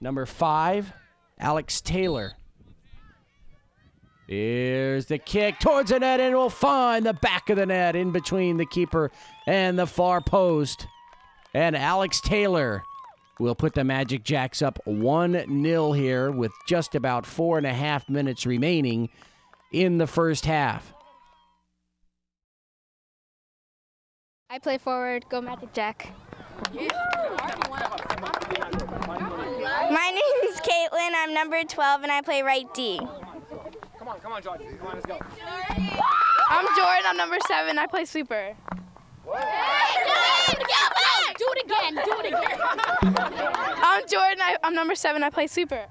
Number five, Alex Taylor. Here's the kick towards the net, and we'll find the back of the net in between the keeper and the far post. And Alex Taylor will put the Magic Jacks up 1 0 here with just about four and a half minutes remaining in the first half. I play forward. Go Magic Jack. My number 12 and I play right D. Come on, come on, Jordan. Come on, let's go. I'm Jordan. I'm number seven. I play sweeper. Do it again. Do it again. I'm Jordan. I, I'm number seven. I play sweeper.